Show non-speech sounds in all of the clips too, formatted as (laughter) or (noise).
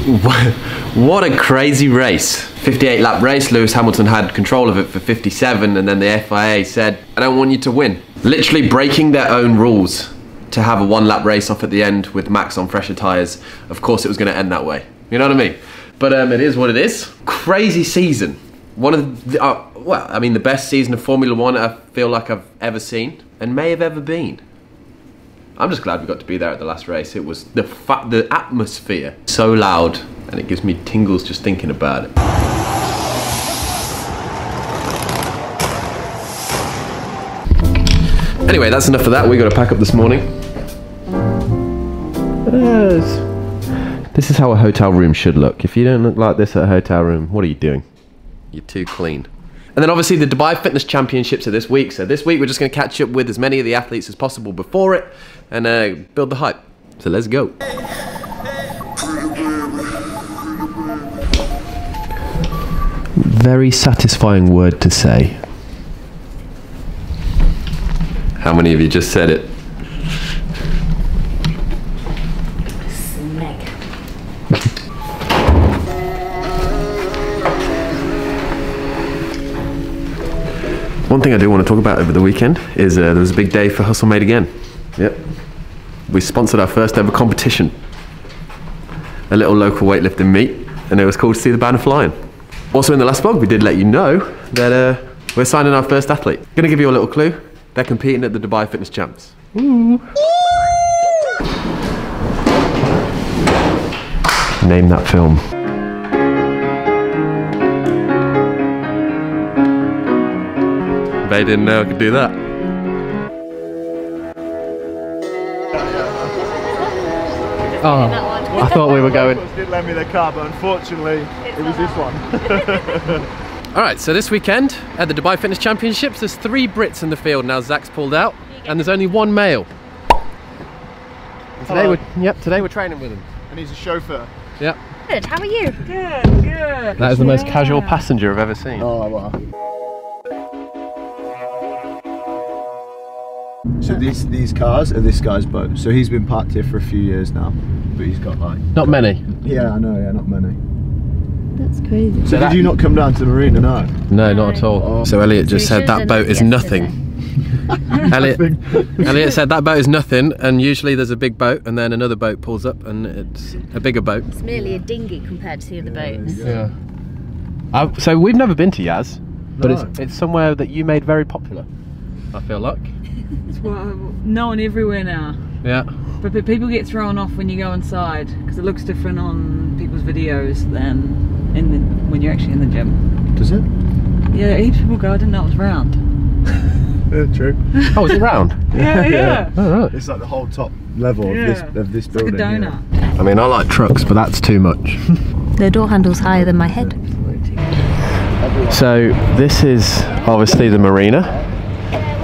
what a crazy race. 58 lap race, Lewis Hamilton had control of it for 57 and then the FIA said, I don't want you to win. Literally breaking their own rules to have a one lap race off at the end with Max on fresher tyres. Of course it was going to end that way. You know what I mean? But um, it is what it is. Crazy season. One of the, uh, well, I mean the best season of Formula One I feel like I've ever seen and may have ever been. I'm just glad we got to be there at the last race. It was the the atmosphere so loud, and it gives me tingles just thinking about it. Anyway, that's enough of that. We got to pack up this morning. This is how a hotel room should look. If you don't look like this at a hotel room, what are you doing? You're too clean. And then obviously the Dubai Fitness Championships are this week. So this week we're just going to catch up with as many of the athletes as possible before it and uh, build the hype. So let's go. Very satisfying word to say. How many of you just said it? One thing I do want to talk about over the weekend is uh, there was a big day for Hustle Made Again. Yep. We sponsored our first ever competition. A little local weightlifting meet, and it was cool to see the banner flying. Also in the last vlog, we did let you know that uh, we're signing our first athlete. Gonna give you a little clue. They're competing at the Dubai Fitness Champs. Ooh. Name that film. They didn't know I could do that. Oh, I thought we were going. did lend me their car, but unfortunately, it was this one. (laughs) (laughs) All right, so this weekend at the Dubai Fitness Championships, there's three Brits in the field now. Zach's pulled out, and there's only one male. And today Hello. we're yep. Today we're training with him. and he's a chauffeur. Yep. Good, how are you? Good. Good. That is the most casual passenger I've ever seen. Oh, wow. So these these cars are this guy's boat. So he's been parked here for a few years now, but he's got like Not many. yeah, I know, yeah, not many. That's crazy. So did you not come down to the marina? No. No, not at all. Oh. So Elliott just So said that boat is done it nothing. Elliott, (laughs) Elliott said that boat is nothing, and usually there's a big boat, and then another boat pulls up, and it's a bigger boat. It's merely a dinghy compared to the other boats. Yeah. Uh, so we've never been to Yas, but it's it's somewhere that you made very popular. I feel like. It's well, known everywhere now. Yeah. But, but people get thrown off when you go inside because it looks different on people's videos than in the, when you're actually in the gym. Does it? Yeah, heaps of people go, I didn't know it was round. (laughs) Yeah, true. Oh, is it round? (laughs) Yeah, yeah. All right. It's like the whole top level of this of this It's like a building. yeah. donut. I mean, I like trucks, but that's too much. (laughs) The door handle's higher than my head. So this is obviously the marina.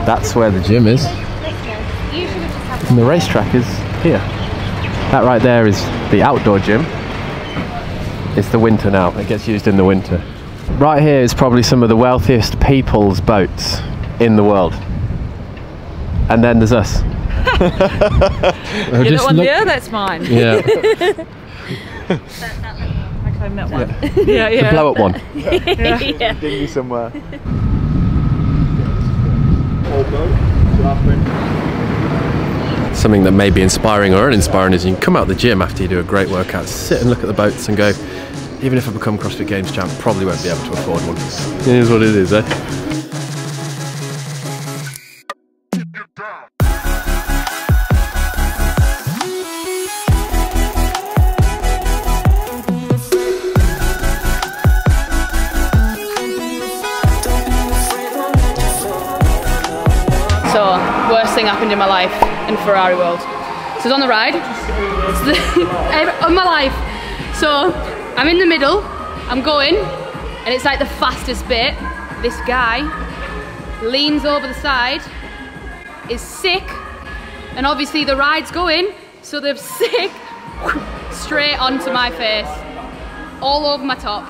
That's where the gym is. And the racetrack is here. That right there is the outdoor gym. It's the winter now. It gets used in the winter. Right here is probably some of the wealthiest people's boats in the world. And then there's us. (laughs) Yeah, that one there, that's mine. Yeah, (laughs) (laughs) I claim that one. Yeah, yeah. the blow up one. Dinghy somewhere. Old boat. Laughing. Something that may be inspiring or uninspiring is you can come out the gym after you do a great workout, sit and look at the boats and go, even if I become CrossFit Games champ, probably won't be able to afford one. It is what it is, eh? So, worst thing happened in my life in Ferrari world. So, it's on the ride. Of (laughs) my life. So, I'm in the middle, I'm going, and it's like the fastest bit. This guy leans over the side, is sick, and obviously the ride's going, so they're (laughs) sick straight onto my face, all over my top,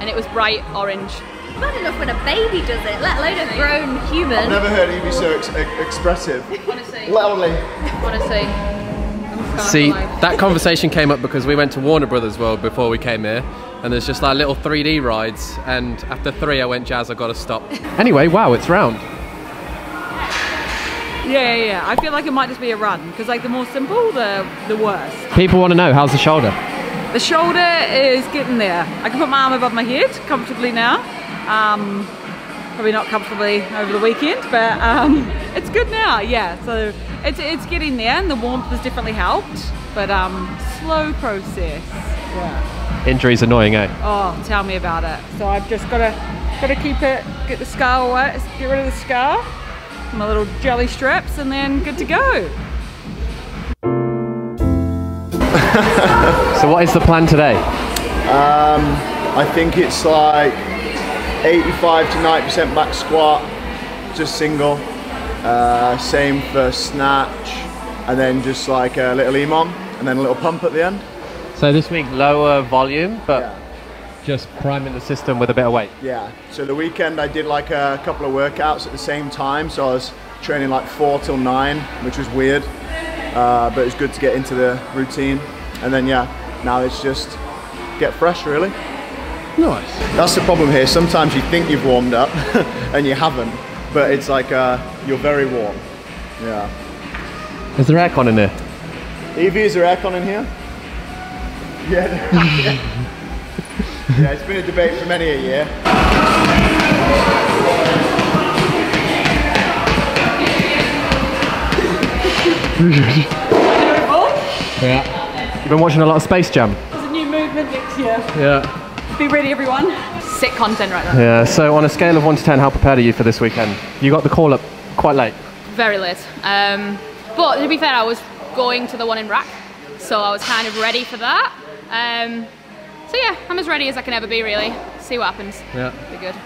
and it was bright orange. Bad enough when a baby does it, let alone a grown human. Never heard you be so ex- ex- expressive. Honestly, Loudly. honestly. See, alive. that conversation came up because we went to Warner Brothers World before we came here, and there's just like little 3D rides, and after three, I went, Jazz, I gotta stop. Anyway, wow, it's round. Yeah, yeah, yeah. I feel like it might just be a run because like the more simple, the the worse. People want to know how's the shoulder. The shoulder is getting there. I can put my arm above my head comfortably now. Um, probably not comfortably over the weekend, but um, (laughs) it's good now. Yeah, so it's it's getting there, and the warmth has definitely helped. But um, slow process. Yeah. Injury's annoying, eh? Oh, tell me about it. So I've just got to got to keep it, get the scar away, get rid of the scar, my little jelly straps, and then good to go. (laughs) So what is the plan today? Um, I think it's like 85 to 90% back squat, just single. Uh, same for snatch, and then just like a little EMOM, and then a little pump at the end. So this week lower volume, but Yeah. just priming the system with a bit of weight. Yeah. So the weekend I did like a couple of workouts at the same time. So I was training like four till nine, which was weird, uh, but it's good to get into the routine. And then yeah, now it's just get fresh really. Nice. That's the problem here. Sometimes you think you've warmed up (laughs) and you haven't, but it's like uh, you're very warm. Yeah. Is there aircon in there? Evie, is there aircon in here? Yeah. (laughs) yeah, it's been a debate for many a year. (laughs) Yeah. You've been watching a lot of Space Jam? There's a new movement next year. Yeah. Be ready, everyone. Sick content right now. Yeah, so on a scale of 1 to 10, how prepared are you for this weekend? You got the call up quite late. Very late. Um, but to be fair, I was going to the one in Rack, so I was kind of ready for that. Um, so yeah, I'm as ready as I can ever be, really. See what happens. Yeah. Be good.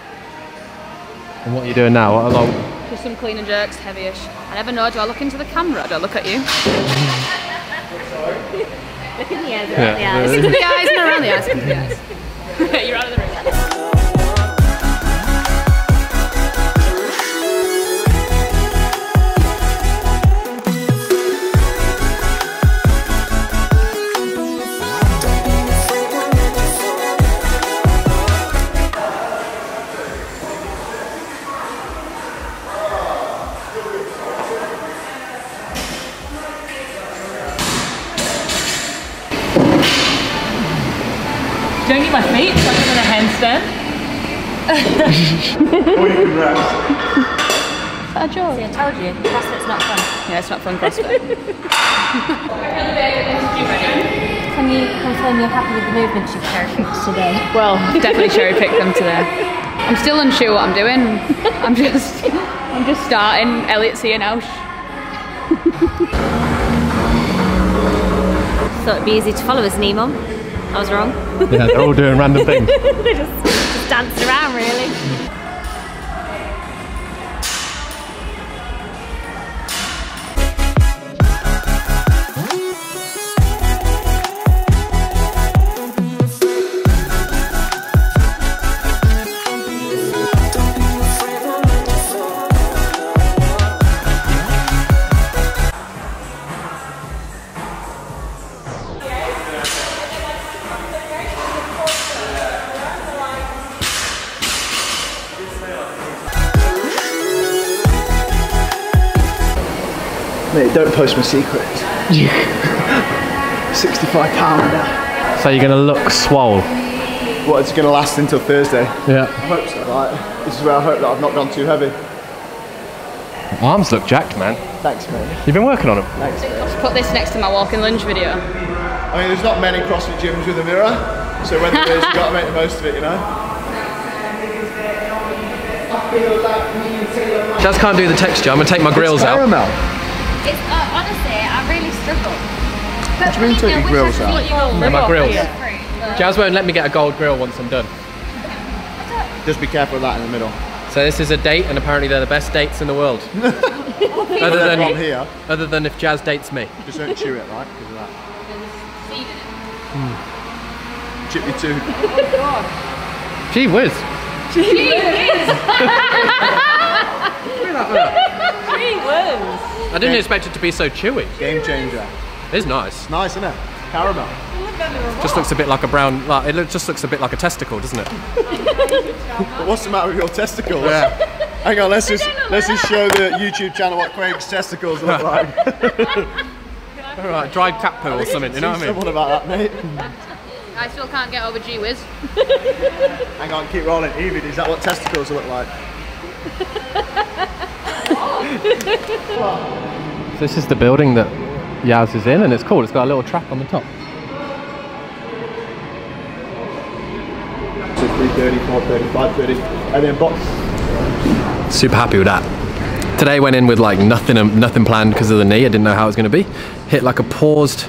And what are you doing now? What, along? Just some clean and jerks, heavyish. I never know. Do I look into the camera? Do I look at you? (laughs) Look in the eyes, Yeah. around the eyes. Into the (laughs) eyes and around the eyes. (laughs) You're out of the my feet I'm in a handstand. Or you can rest. I told you, CrossFit's not fun. Yeah, it's not fun CrossFit. (laughs) Can you confirm you're happy with the movements you've cherry-picked today? well, definitely cherry picked them today. I'm still unsure what I'm doing. I'm just, I'm just starting. Elliott's here now. Thought it'd be easy to follow us, an EMOM. I was wrong. Yeah, they're all doing random (laughs) things. they just, just danced around, really. Mate, don't post my secrets. 65 pound now. So you're going to look swole. What, it's gonna last until Thursday? Yeah. I hope so. Right. This is where I hope that I've not gone too heavy. Arms look jacked, man. Thanks, mate. You've been working on them. Thanks, mate. Put this next to my walk and lunge video. I mean, there's not many CrossFit gyms with a mirror, so when there is, you've got to make the most of it, you know? Jazz can't do the texture. I'm going to take my grills out. Caramel. It's, uh, honestly, I really struggle. What do you mean take your grills out? They're my grills. Jazz won't let me get a gold grill once I'm done. Just be careful of that in the middle. So this is a date, and apparently they're the best dates in the world. (laughs) other They're from than here. other than if Jazz dates me. Just don't chew it, right? Because of that. Chip your tooth. Gee whiz. I didn't expect it to be so chewy. Game changer. It's nice. It's nice, isn't it? Caramel. Just looks a bit like a brown. Like it look, just looks a bit like a testicle, doesn't it? But what's the matter with your testicles? Yeah. (laughs) Hang on, let's just let's like just show the YouTube channel what Craig's testicles look (laughs) like. All right, dried cat poo or something. You know what I mean? Someone about that, mate. I still can't get over G Wiz. Hang on, keep rolling. Evie, is that what testicles look like? (laughs) (laughs) This is the building that Yas is in, and it's cool. It's got a little track on the top. So 330, 430, 530, and then box. Super happy with that. Today went in with like nothing, um, nothing planned because of the knee. I didn't know how it was going to be. Hit like a paused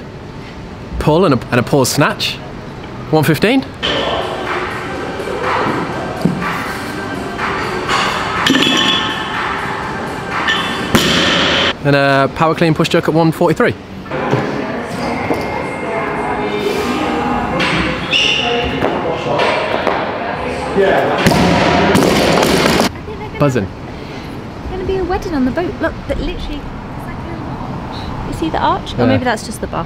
pull and a, and a paused snatch. 115. And a power clean push jerk at 143. Buzzing. going to be a wedding on the boat. Look, that literally. Like. You see the arch? Yeah. Or maybe that's just the bar.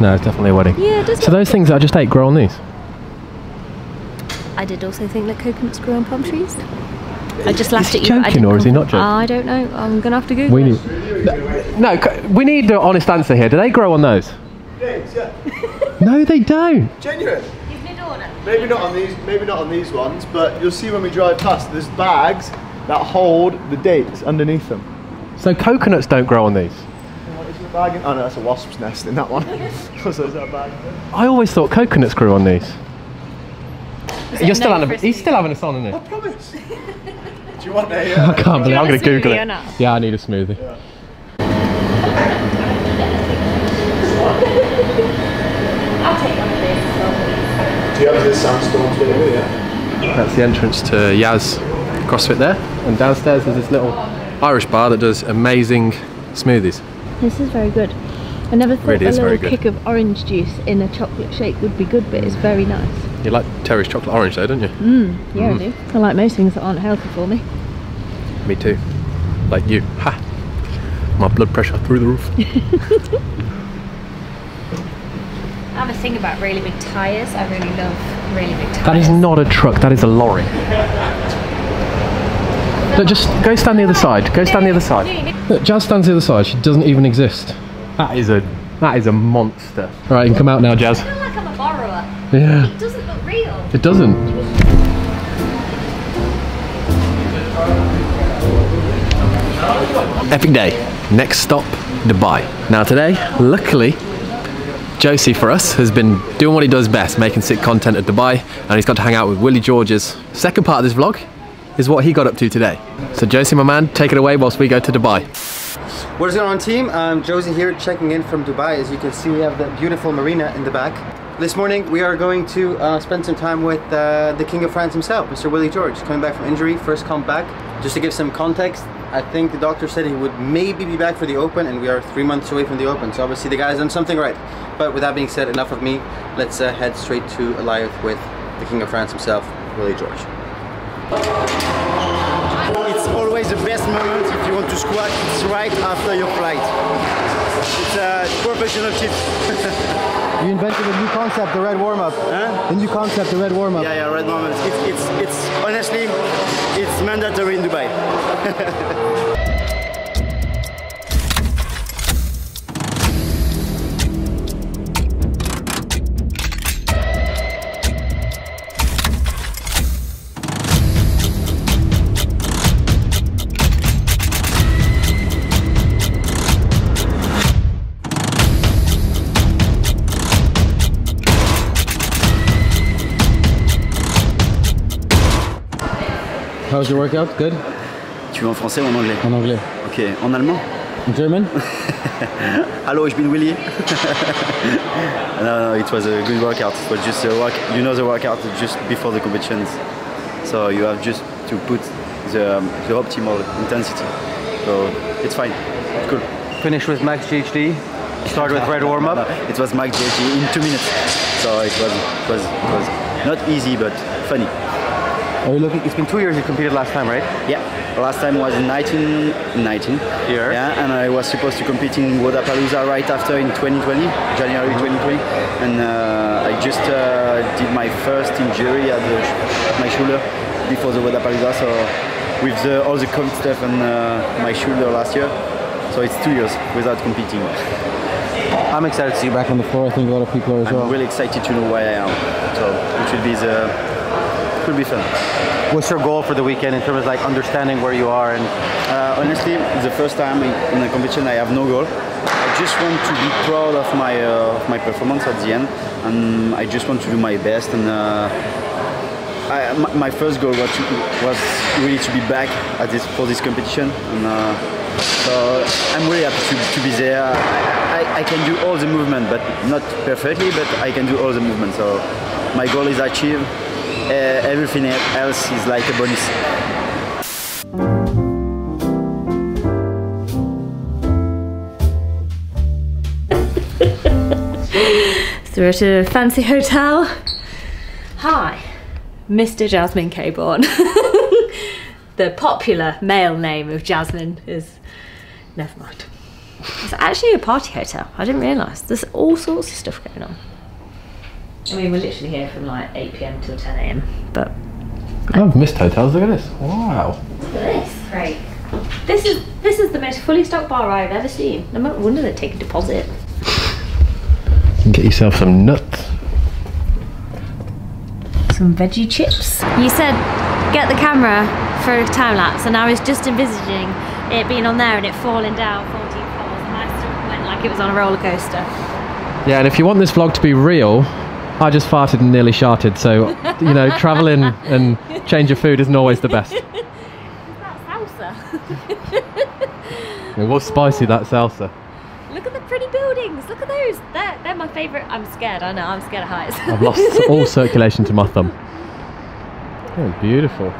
No, it's definitely a wedding. Yeah, it does. So those things that I just ate grow on these. I did also think that coconuts grew on palm trees. I just laughed he at you. I joking or is he not joking? I don't know. I'm gonna have to Google. We need. No, c- we need the honest answer here. Do they grow on those? James, yeah. No, they don't. Genuine. Maybe not on these. Maybe not on these ones, but you'll see when we drive past. There's bags that hold the dates underneath them. So coconuts don't grow on these. What is the bag? in- Oh no, that's a wasp's nest in that one. (laughs) so is that bag? I always thought coconuts grew on these. You're still having. frisbee? He's still having a son, isn't I promise. (laughs) Do you want a? I can't believe. I'm going to Google it. or not? Yeah, I need a smoothie. I'll take one of these as well, please. do you have the sandstorm table? Yeah. That's the entrance to Yas CrossFit there, and downstairs there's this little Irish bar that does amazing smoothies. This is very good. I never thought Really a is very little kick of orange juice in a chocolate shake would be good, but it's very nice. You like Terry's chocolate orange, though, don't you? Mm, yeah, I mm. do. I like most things that aren't healthy for me. Me too. Like you. Ha! My blood pressure through the roof. (laughs) I have a thing about really big tyres. I really love really big tyres. That is not a truck, that is a lorry. Look, just go stand the other side. Go stand the other side. Look, Jazz stands the other side. She doesn't even exist. That is a that is a monster. All right, you can come out now, Jazz. I feel like I'm a borrower. Yeah, It doesn't look real. it doesn't. Epic day. Next stop, Dubai. Now today, luckily, Josie for us has been doing what he does best, making sick content at Dubai, and he's got to hang out with Willy Georges second part of this vlog is what he got up to today. So Josie, my man, take it away whilst we go to Dubai. What is going on team? Josie here checking in from Dubai. As you can see we have the beautiful marina in the back. This morning we are going to uh, spend some time with uh, the King of France himself, Mr. Willie George. Coming back from injury, first come back. Just to give some context, I think the doctor said he would maybe be back for the Open and we are three months away from the Open. So obviously the guy's done something right. But with that being said, enough of me. Let's uh, head straight to Eliath with the King of France himself, Willy Georges. It's always the best moment if you want to squat. It's right after your flight. It's a professional tip. (laughs) You invented a new concept, the red warm-up. Huh? The new concept, the red warm-up. Yeah, yeah, right moment. It's, it's, it's honestly, it's mandatory in Dubai. (laughs) How was your workout? Good? Tu veux en français ou en anglais En anglais. Ok, en allemand In German? (laughs) Hello, ich bin Willi. no, no, it was a good workout. It was just a work. You know the workout just before the competitions, so you have just to put the, um, the optimal intensity. So it's fine. It's cool. Finish with max GHD. Start with red (laughs) warm-up. No, it was Max GHD in two minutes, so it was it was it was not easy but funny. Are you looking? It's been two years you competed last time, right? Yeah, last time was in 1919. Here. Yeah, and I was supposed to compete in Wodapalooza right after in 2020, January 2020, and uh, I just uh, did my first injury at, the, at my shoulder before the Wodapalooza. So with the, all the COVID stuff and uh, my shoulder last year, so it's two years without competing. I'm excited to see you back on the floor. I think a lot of people are as I'm well. really excited to know why I am. So it should be the What's your goal for the weekend in terms of like understanding where you are and Uh, honestly, the first time in in a competition, I have no goal. I just want to be proud of my uh, of my performance at the end, and I just want to do my best. And uh, I, my, my first goal was, to, was really to be back at this for this competition, and uh, so I'm really happy to, to be there. I, I, I can do all the movement, but not perfectly, but I can do all the movement. So my goal is achieved. Uh, everything else is like a bonus. (laughs) So we're at a fancy hotel. Hi, Mr. Jasmine Caborn. (laughs) the popular male name of Jasmine is. Never mind. It's actually a party hotel. I didn't realise. There's all sorts of stuff going on. I mean, we're literally here from like 8 pm till 10 am, but I've missed hotels. Look at this. Wow. look at this. Great. This is this is the most fully stocked bar I've ever seen. No wonder they take a deposit. Get yourself some nuts. some veggie chips. You said get the camera for a time lapse, and I was just envisaging it being on there and it falling down 14 floors, and I still went like it was on a roller coaster. Yeah, and if you want this vlog to be real, I just farted and nearly sharted. So, you know, (laughs) traveling and change of food isn't always the best. (laughs) That's salsa. (laughs) It was spicy that salsa. Look at the pretty buildings. Look at those. They're, they're my favourite. I'm scared. I know. I'm scared of heights. I've lost all circulation to my thumb. Oh, beautiful.